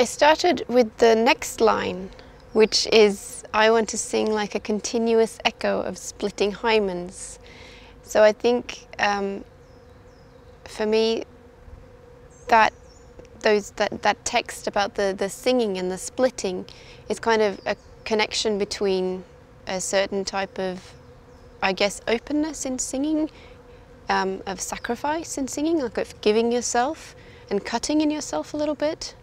I started with the next line, which is I want to sing like a continuous echo of splitting hymens. So I think um, for me that those that, that text about the, the singing and the splitting is kind of a connection between a certain type of I guess openness in singing, um, of sacrifice in singing, like of giving yourself and cutting in yourself a little bit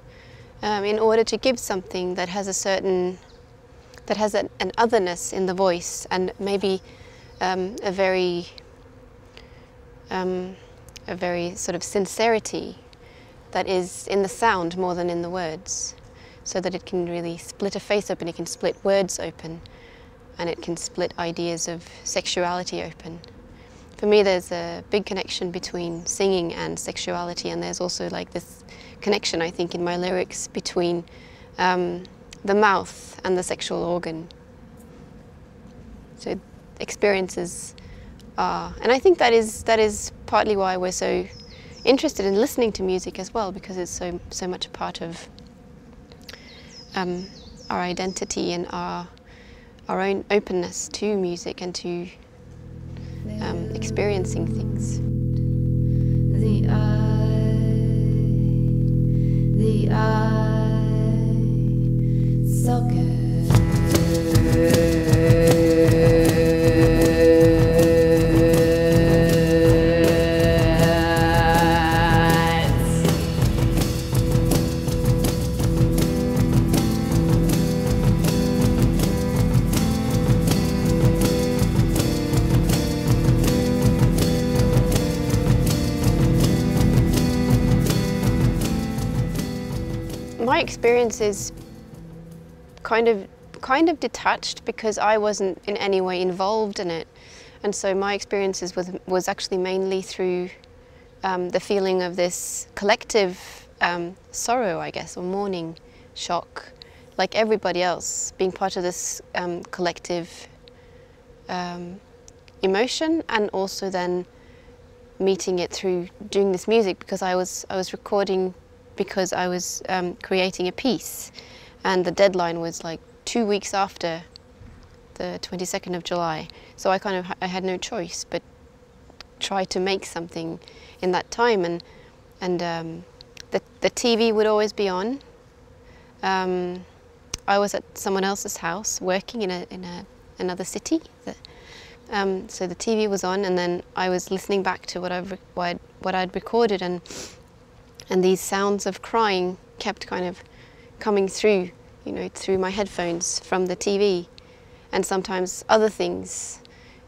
um, in order to give something that has a certain, that has an, an otherness in the voice and maybe um, a very, um, a very sort of sincerity that is in the sound more than in the words, so that it can really split a face open, it can split words open, and it can split ideas of sexuality open. For me, there's a big connection between singing and sexuality, and there's also like this connection, I think, in my lyrics between um, the mouth and the sexual organ. So experiences are, and I think that is that is partly why we're so interested in listening to music as well, because it's so so much a part of um, our identity and our our own openness to music and to experiencing things. The eye, the eye, sockets. My experience is kind of kind of detached because I wasn't in any way involved in it, and so my experiences was was actually mainly through um, the feeling of this collective um, sorrow, I guess, or mourning, shock, like everybody else, being part of this um, collective um, emotion, and also then meeting it through doing this music because I was I was recording because I was um, creating a piece, and the deadline was like two weeks after the 22nd of July. So I kind of I had no choice but try to make something in that time, and and um, the the TV would always be on. Um, I was at someone else's house working in a in a another city. The- um, so the TV was on, and then I was listening back to what re- what I'd, what I'd recorded, and and these sounds of crying kept kind of coming through, you know, through my headphones from the TV, and sometimes other things,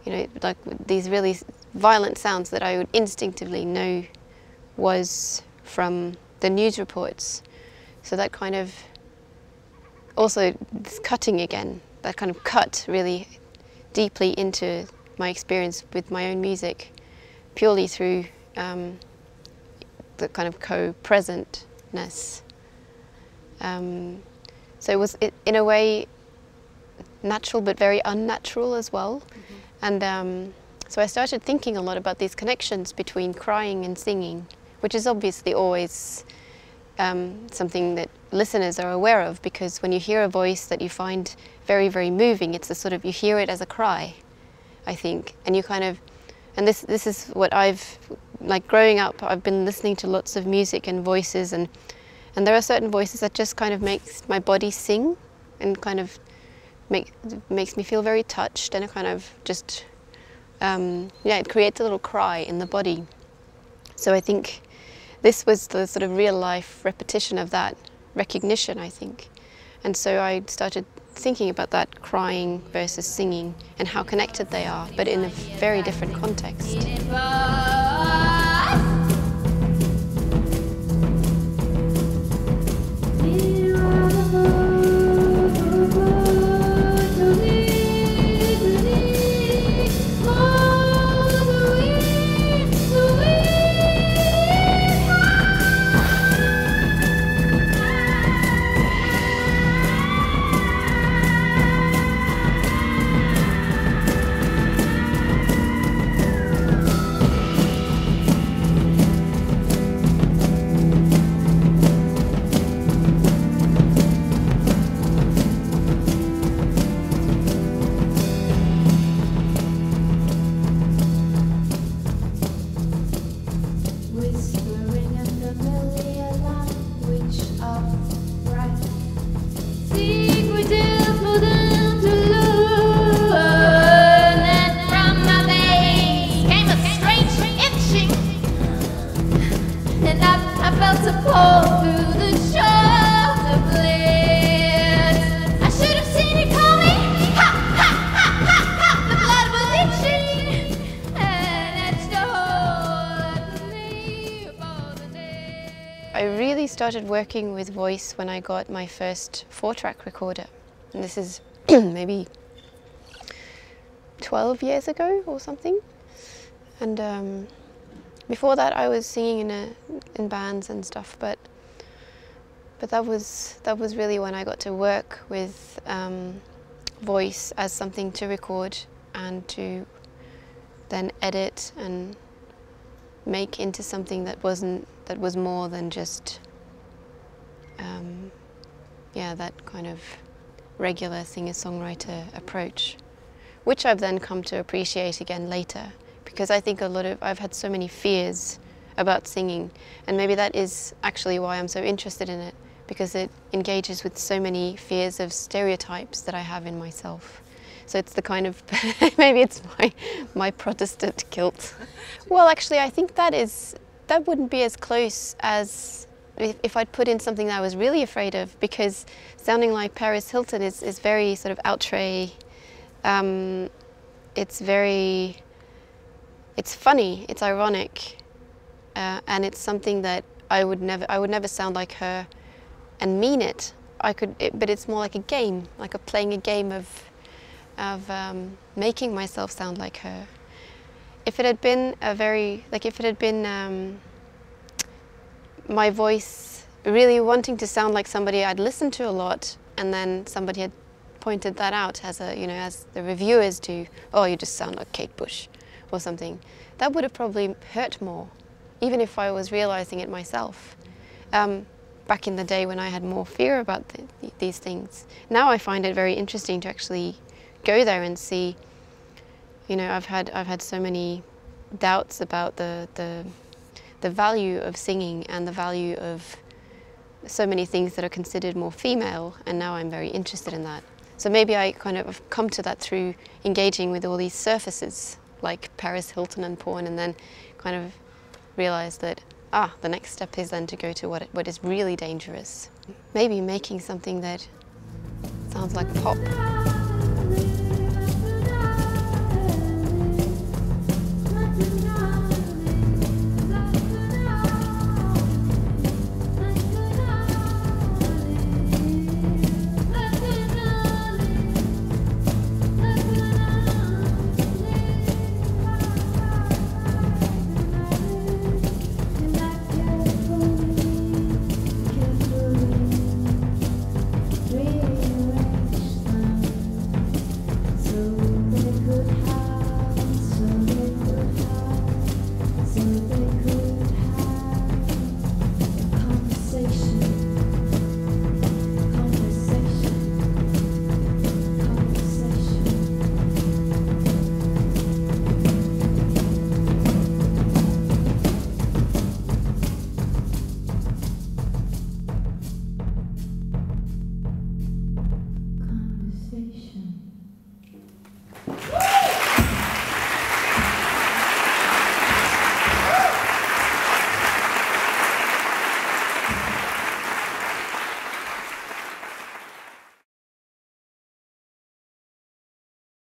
you know, like these really violent sounds that I would instinctively know was from the news reports. So that kind of also this cutting again, that kind of cut really deeply into my experience with my own music, purely through um, the kind of co-presentness. Um, so it was, i in a way, natural but very unnatural as well. And um, so I started thinking a lot about these connections between crying and singing, which is obviously always um, something that listeners are aware of because when you hear a voice that you find very, very moving, it's a sort of, you hear it as a cry, I think. And you kind of, and this, this is what I've, like growing up, I've been listening to lots of music and voices and, and there are certain voices that just kind of makes my body sing and kind of make, makes me feel very touched and it kind of just, um, yeah, it creates a little cry in the body. So I think this was the sort of real life repetition of that recognition, I think. And so I started thinking about that crying versus singing and how connected they are, but in a very different context. Started working with voice when I got my first four track recorder. And this is maybe 12 years ago or something. And um, before that, I was singing in, a, in bands and stuff, but but that was that was really when I got to work with um, voice as something to record and to then edit and make into something that wasn't that was more than just um, yeah that kind of regular singer-songwriter approach which I've then come to appreciate again later because I think a lot of I've had so many fears about singing and maybe that is actually why I'm so interested in it because it engages with so many fears of stereotypes that I have in myself. So it's the kind of, maybe it's my, my Protestant guilt. Well, actually, I think that is, that wouldn't be as close as if, if I'd put in something that I was really afraid of because sounding like Paris Hilton is, is very sort of outre, um, it's very, it's funny, it's ironic, uh, and it's something that I would never, I would never sound like her and mean it. I could, it, but it's more like a game, like a playing a game of, of um, making myself sound like her. If it had been a very, like if it had been um, my voice really wanting to sound like somebody I'd listened to a lot, and then somebody had pointed that out as a, you know, as the reviewers do, oh, you just sound like Kate Bush or something, that would have probably hurt more, even if I was realizing it myself. Um, back in the day when I had more fear about the, these things. Now I find it very interesting to actually go there and see. You know, I've had I've had so many doubts about the the the value of singing and the value of so many things that are considered more female, and now I'm very interested in that. So maybe I kind of come to that through engaging with all these surfaces like Paris Hilton and porn, and then kind of realize that ah, the next step is then to go to what, what is really dangerous. Maybe making something that sounds like pop.